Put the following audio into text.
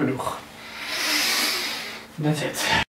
Genoeg. That's it.